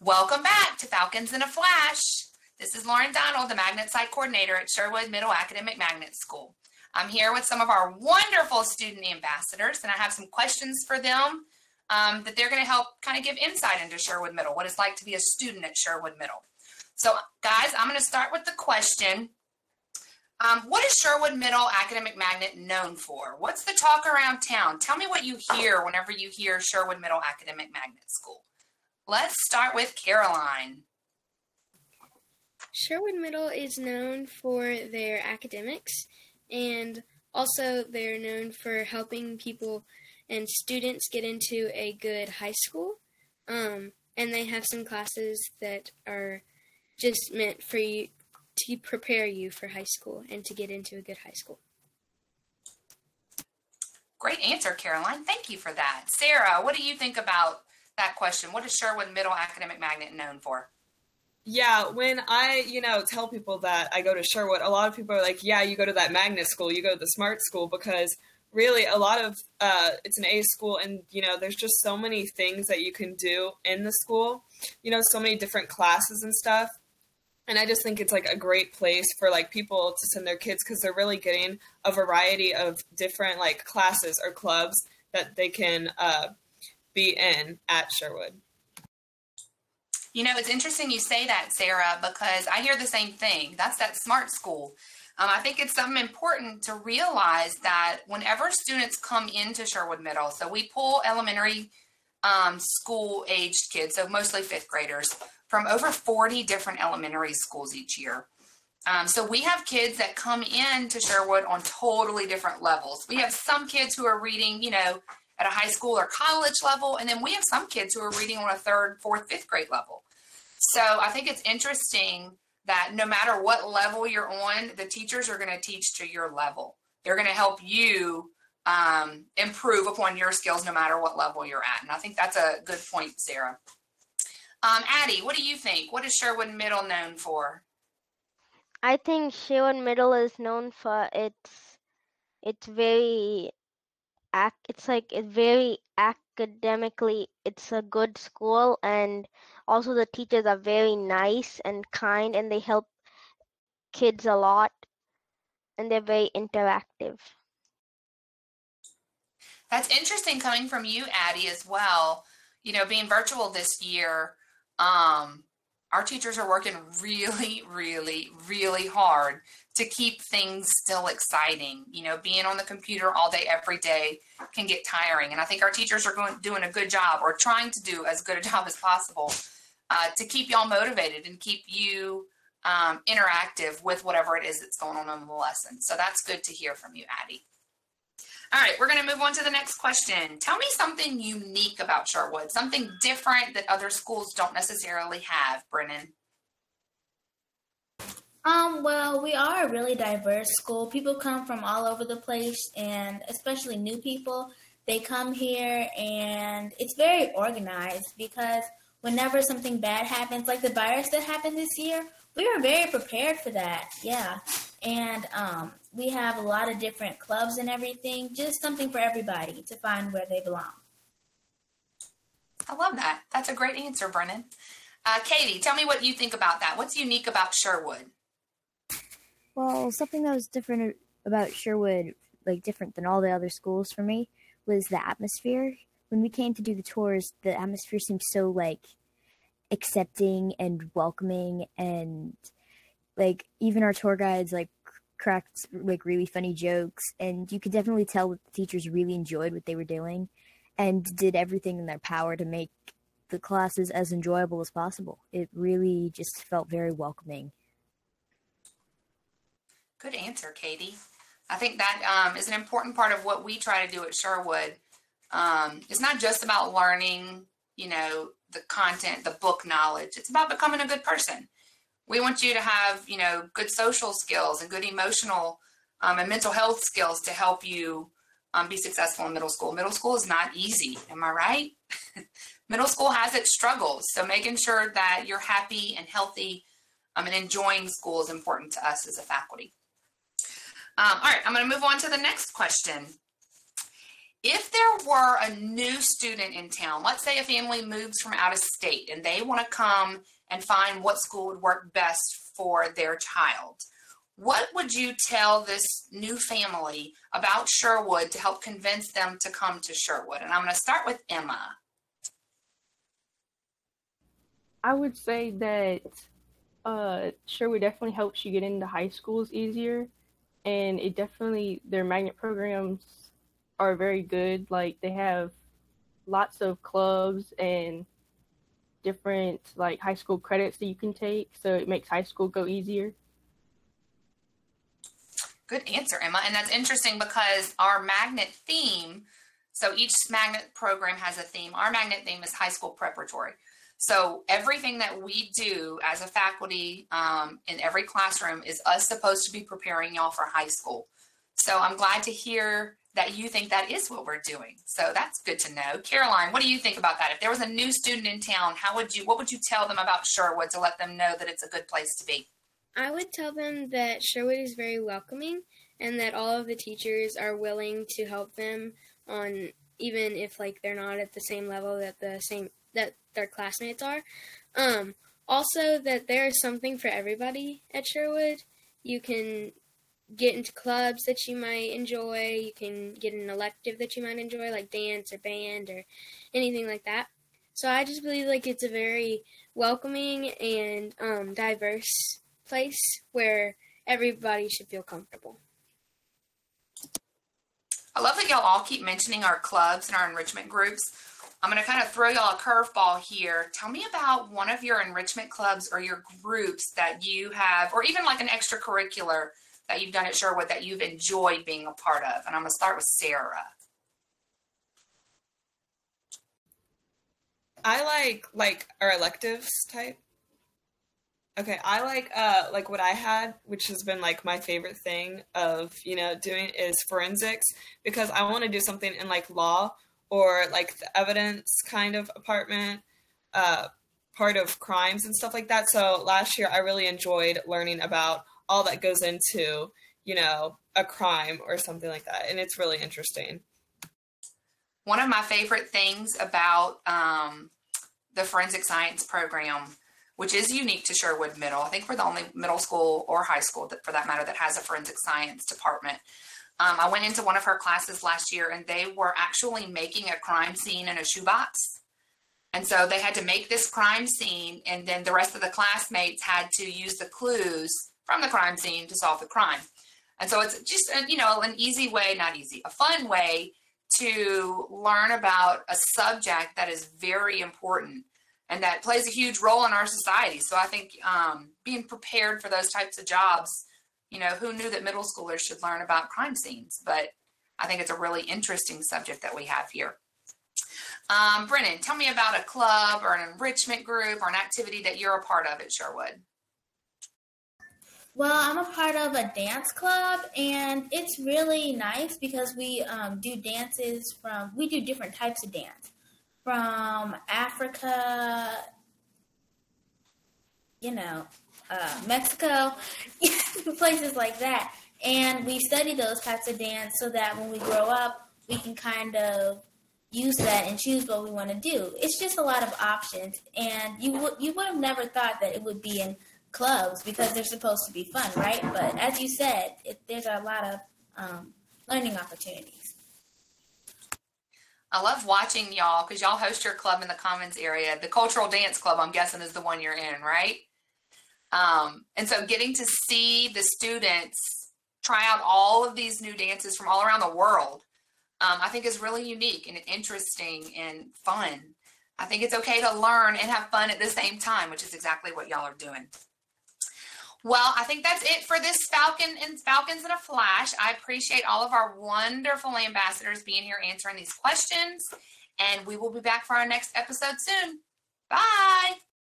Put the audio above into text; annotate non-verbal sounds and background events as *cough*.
Welcome back to Falcons in a Flash. This is Lauren Donald, the Magnet Site Coordinator at Sherwood Middle Academic Magnet School. I'm here with some of our wonderful student ambassadors, and I have some questions for them um, that they're going to help kind of give insight into Sherwood Middle, what it's like to be a student at Sherwood Middle. So, guys, I'm going to start with the question um, What is Sherwood Middle Academic Magnet known for? What's the talk around town? Tell me what you hear whenever you hear Sherwood Middle Academic Magnet School. Let's start with Caroline. Sherwood Middle is known for their academics and also they're known for helping people and students get into a good high school. Um, and they have some classes that are just meant for you to prepare you for high school and to get into a good high school. Great answer, Caroline. Thank you for that. Sarah, what do you think about that question. What is Sherwood Middle Academic Magnet known for? Yeah, when I, you know, tell people that I go to Sherwood, a lot of people are like, yeah, you go to that magnet school, you go to the smart school because really a lot of uh, it's an A school and, you know, there's just so many things that you can do in the school, you know, so many different classes and stuff. And I just think it's like a great place for like people to send their kids because they're really getting a variety of different like classes or clubs that they can uh, be in at Sherwood. You know, it's interesting you say that, Sarah, because I hear the same thing. That's that smart school. Um, I think it's something important to realize that whenever students come into Sherwood Middle, so we pull elementary um, school aged kids, so mostly fifth graders, from over 40 different elementary schools each year. Um, so we have kids that come in to Sherwood on totally different levels. We have some kids who are reading, you know, at a high school or college level. And then we have some kids who are reading on a third, fourth, fifth grade level. So I think it's interesting that no matter what level you're on, the teachers are going to teach to your level. They're going to help you um, improve upon your skills no matter what level you're at. And I think that's a good point, Sarah. Um, Addie, what do you think? What is Sherwood Middle known for? I think Sherwood Middle is known for its it's very it's like it's very academically it's a good school and also the teachers are very nice and kind and they help kids a lot and they're very interactive. That's interesting coming from you, Addie, as well. You know, being virtual this year, um, our teachers are working really, really, really hard to keep things still exciting. You know, being on the computer all day, every day can get tiring. And I think our teachers are going, doing a good job or trying to do as good a *laughs* job as possible uh, to keep y'all motivated and keep you um, interactive with whatever it is that's going on in the lesson. So that's good to hear from you, Addie. All right, we're going to move on to the next question. Tell me something unique about Sherwood, something different that other schools don't necessarily have, Brennan. Um, well, we are a really diverse school. People come from all over the place, and especially new people. They come here, and it's very organized because whenever something bad happens, like the virus that happened this year, we were very prepared for that. Yeah, and um, we have a lot of different clubs and everything. Just something for everybody to find where they belong. I love that. That's a great answer, Brennan. Uh, Katie, tell me what you think about that. What's unique about Sherwood? Well, something that was different about Sherwood, like different than all the other schools for me, was the atmosphere. When we came to do the tours, the atmosphere seemed so like accepting and welcoming and like even our tour guides like cracked like really funny jokes and you could definitely tell that the teachers really enjoyed what they were doing and did everything in their power to make the classes as enjoyable as possible. It really just felt very welcoming Good answer, Katie. I think that um, is an important part of what we try to do at Sherwood. Um, it's not just about learning, you know, the content, the book knowledge. It's about becoming a good person. We want you to have, you know, good social skills and good emotional um, and mental health skills to help you um, be successful in middle school. Middle school is not easy. Am I right? *laughs* middle school has its struggles. So making sure that you're happy and healthy um, and enjoying school is important to us as a faculty. Um, all right, I'm going to move on to the next question. if there were a new student in town, let's say a family moves from out of state and they want to come and find what school would work best for their child, what would you tell this new family about Sherwood to help convince them to come to Sherwood? And I'm going to start with Emma. I would say that uh, Sherwood definitely helps you get into high schools easier, and it definitely their magnet programs are very good. Like they have lots of clubs and different like high school credits that you can take, so it makes high school go easier. Good answer, Emma. And that's interesting because our magnet theme, so each magnet program has a theme. Our magnet theme is high school preparatory. So everything that we do as a faculty um, in every classroom is us supposed to be preparing y'all for high school. So I'm glad to hear that you think that is what we're doing. So that's good to know. Caroline, what do you think about that? If there was a new student in town, how would you, what would you tell them about Sherwood to let them know that it's a good place to be? I would tell them that Sherwood is very welcoming and that all of the teachers are willing to help them on even if like they're not at the same level that the same that their classmates are. Um, also that there is something for everybody at Sherwood. You can get into clubs that you might enjoy. You can get an elective that you might enjoy, like dance or band or anything like that. So I just believe like it's a very welcoming and um, diverse place where everybody should feel comfortable. I love that y'all all keep mentioning our clubs and our enrichment groups. I'm going to kind of throw y'all a curveball here. Tell me about one of your enrichment clubs or your groups that you have, or even like an extracurricular that you've done at Sherwood that you've enjoyed being a part of. And I'm going to start with Sarah. I like like our electives type. Okay, I like uh like what I had, which has been like my favorite thing of, you know, doing is forensics because I want to do something in like law or like the evidence kind of apartment, uh part of crimes and stuff like that. So last year I really enjoyed learning about all that goes into, you know, a crime or something like that. And it's really interesting. One of my favorite things about um, the forensic science program, which is unique to Sherwood Middle, I think we're the only middle school or high school that, for that matter that has a forensic science department. Um, I went into one of her classes last year and they were actually making a crime scene in a shoebox. And so they had to make this crime scene, and then the rest of the classmates had to use the clues from the crime scene to solve the crime. And so it's just, a, you know, an easy way, not easy, a fun way to learn about a subject that is very important and that plays a huge role in our society. So I think um, being prepared for those types of jobs, you know, who knew that middle schoolers should learn about crime scenes? But I think it's a really interesting subject that we have here. Um, Brennan, tell me about a club or an enrichment group or an activity that you're a part of at Sherwood. Well, I'm a part of a dance club, and it's really nice because we um, do dances from, we do different types of dance from Africa, you know, uh, Mexico, *laughs* places like that. And we study those types of dance so that when we grow up, we can kind of use that and choose what we want to do. It's just a lot of options, and you would you would have never thought that it would be in clubs because they're supposed to be fun, right? But as you said, it, there's a lot of um, learning opportunities. I love watching y'all because y'all host your club in the Commons area. The Cultural Dance Club, I'm guessing, is the one you're in, right? Um, and so getting to see the students try out all of these new dances from all around the world, um, I think is really unique and interesting and fun. I think it's okay to learn and have fun at the same time, which is exactly what y'all are doing. Well, I think that's it for this Falcon and Falcons in a Flash. I appreciate all of our wonderful ambassadors being here answering these questions. And we will be back for our next episode soon. Bye.